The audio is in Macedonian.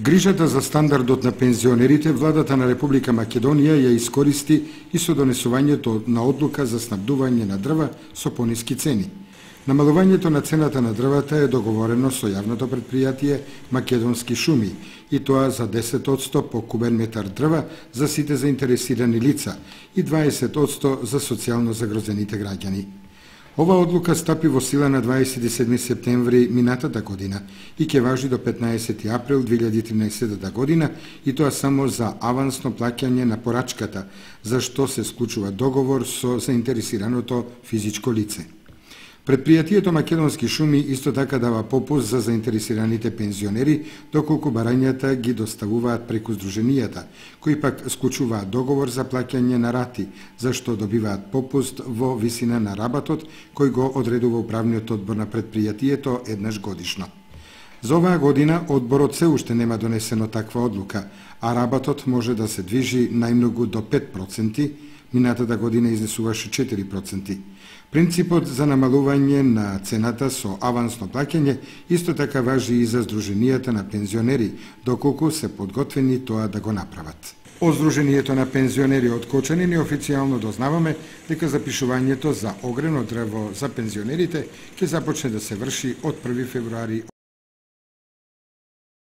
Грижата за стандардот на пензионерите, владата на Република Македонија ја искористи и со донесувањето на одлука за снабдување на дрва со пониски цени. Намалувањето на цената на дрвата е договорено со јавното предпријатие Македонски шуми и тоа за 10% по кубен метар дрва за сите заинтересирани лица и 20% за социјално загрозените граѓани. Ова одлука стапи во сила на 27 септември минатата година и ќе важи до 15 април 2013 година и тоа само за авансно плаќање на порачката, за што се склучува договор со заинтересираното физичко лице. Предпријатието Македонски шуми исто така дава попуст за заинтересираните пензионери, доколку барањата ги доставуваат преку здруженијата, кои пак склучуваат договор за плаќање на рати, за што добиваат попуст во висина на рабатот кој го одредува управниот одбор на предпријатието еднаш годишно. За оваа година одборот се уште нема донесено таква одлука, а рабатот може да се движи најмногу до 5%, минатата година изнесуваше 4%. Принципот за намалување на цената со авансно плаќање исто така важи и за Сдруженијата на пензионери, доколку се подготвени тоа да го направат. Од Сдруженијето на пензионери од Кочани неофицијално дознаваме дека запишувањето за огрено дрво за пензионерите ќе започне да се врши од 1 февруари